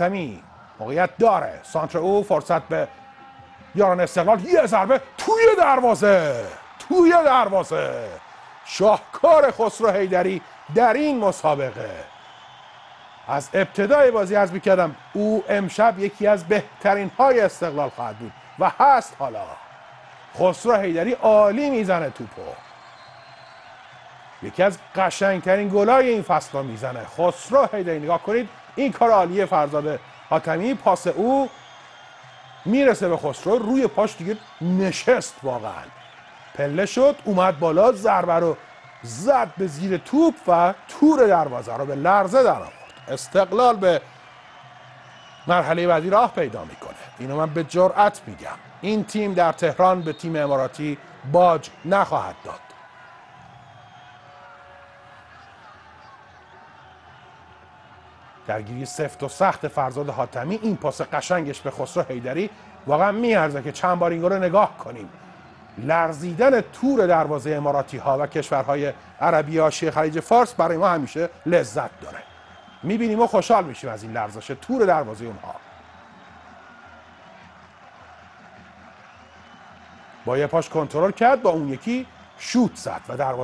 حاتمی موقعیت داره. سانتر او فرصت به یاران استقلال. یه ضربه توی دروازه. توی دروازه. شاهکار خسرو حیدری در این مسابقه. از ابتدای بازی از می‌کردم او امشب یکی از بهترین های استقلال خواهد بود و هست حالا. خسرو حیدری عالی می‌زنه توپو. یکی از قشنگترین گلای این فصل می‌زنه. خسرو حیدری نگاه کنید. این کار عالی فرزاد حاتمی پاس او می‌رسه به خسرو روی پاش دیگه نشست واقعا. پله شد اومد بالا ضربه رو زد به زیر توپ و تور دروازه رو به لرزه در آورد. استقلال به مرحله بعدی راه پیدا می‌کنه. اینو من به جرأت میگم. این تیم در تهران به تیم اماراتی باج نخواهد داد. درگیری سفت و سخت فرزاد حاتمی این پاس قشنگش به خسرو حیدری واقعا میارزه که چند بار این رو نگاه کنیم. لرزیدن تور دروازه اماراتی ها و کشورهای عربی حاشیه خلیج فارس برای ما همیشه لذت داره. می‌بینیم و خوشحال میشیم از این لرزش تور دروازه اونها. با یه پاش کنترل کرد با اون یکی شوت زد و دروازه